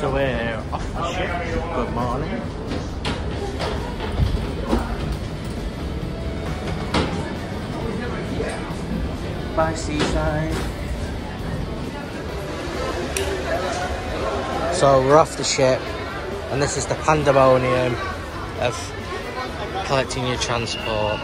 So we're off the ship. Good morning. By seaside. So we're off the ship, and this is the pandemonium of collecting your transport.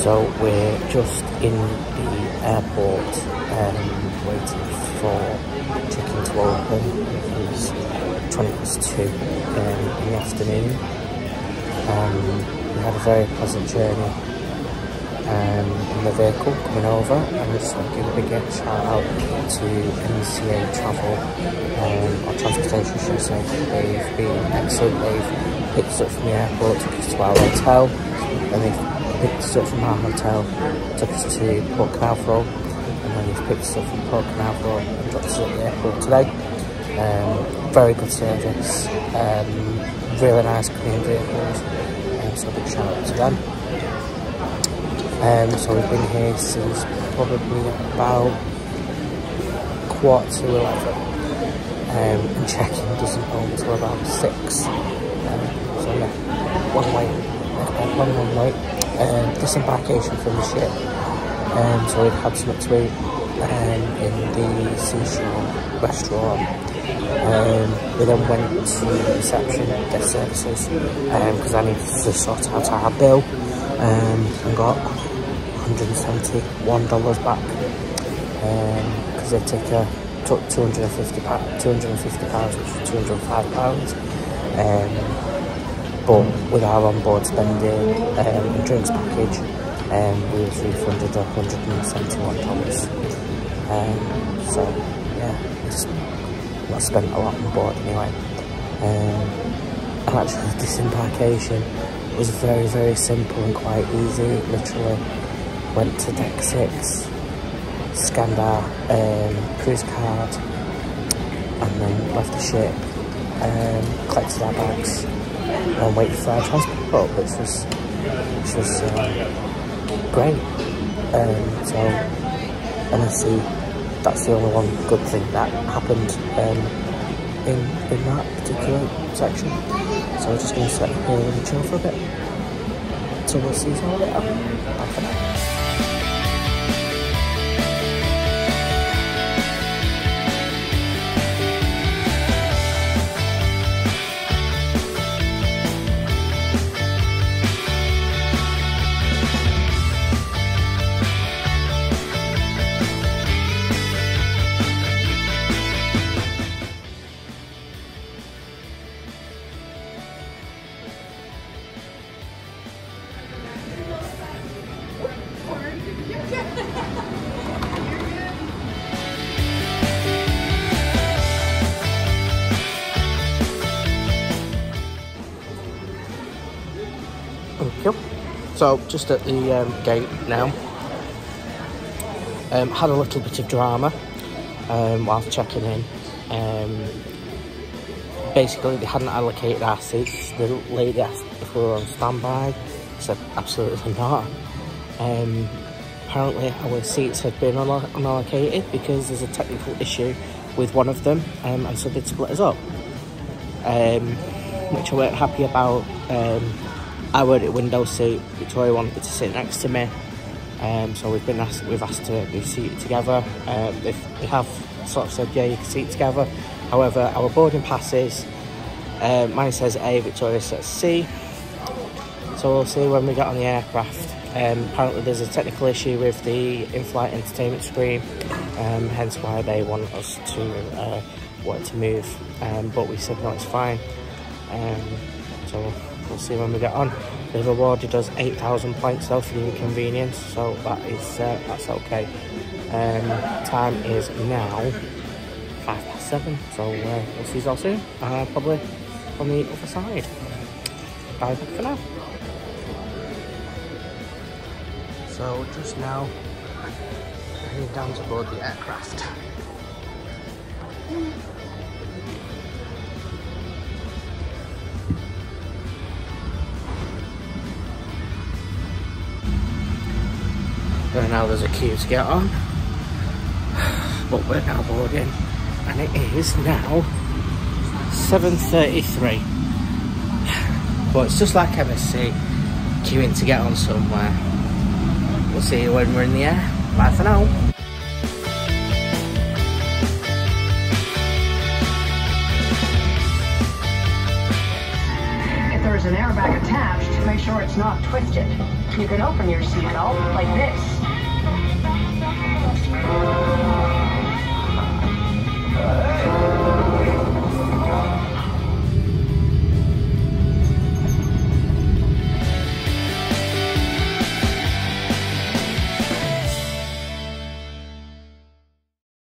So we're just in the airport um, waiting for check-in to open. It was 20 past 2 um, in the afternoon. Um, we had a very pleasant journey um, in the vehicle coming over and just want to give a big shout out to MCA Travel um, or Transportation should I say. They've been excellent. They've picked us up from the airport, took us to our hotel and they've picked us up from our hotel, took us to Port Canaveral, and then he's picked us up from Port Canaveral and dropped us at the airport today. Um, very good service, um, really nice clean vehicles, um, so big shout out to them. Um, so we've been here since probably about quarter to 11 um, and check-in doesn't open until about 6 um, so yeah, one way, one one way um, disembarkation from the ship. Um, so we've had something to eat um, in the seashore restaurant. Um, we then went to the reception, guest services, because um, I needed to sort out our bill um, and got $171 back because they take a took 250 pounds, 250 pounds, which was 205 pounds. But with our onboard spending um, and drinks package, um, we was refunded $171. Um, so, yeah, it's, I spent a lot on board anyway. Um, and actually, disembarkation was very, very simple and quite easy. Literally, went to deck six, scanned our um, cruise card, and then left the ship, um, collected our bags, and wait for our transport, which was which was uh, great. Um, so, and I see that's the only one good thing that happened um, in in that particular section. So we're just going to sit here and chill for a bit. So we'll see you all later. Bye for now. So just at the um, gate now. Um, had a little bit of drama um, whilst checking in. Um, basically, they hadn't allocated our seats. The lady asked if we were on standby. I said, absolutely not. Um, apparently our seats had been unallocated because there's a technical issue with one of them um, and so they'd split us up. Which I weren't happy about. Um, I were at window seat, Victoria wanted to sit next to me. Um, so we've been asked, we've asked to be seated together. Um, they, have sort of said, yeah, you can seat together. However, our boarding passes, uh, mine says A, Victoria says C. So we'll see when we get on the aircraft. Um, apparently there's a technical issue with the in-flight entertainment screen, um, hence why they want us to uh, want to move. Um, but we said no, it's fine. Um, so we'll see when we get on. They've awarded us 8,000 points though for the inconvenience, so that is uh, that's okay. Um, time is now five past seven, so uh, we'll see you all soon. Uh, probably on the other side. Bye for now. So just now, heading down to board the aircraft. And now there's a queue to get on. But we're now boarding and it is now 7.33. But it's just like MSC, queuing to get on somewhere. We'll see you when we're in the air. Bye for now. There's an airbag attached, to make sure it's not twisted. You can open your seatbelt like this.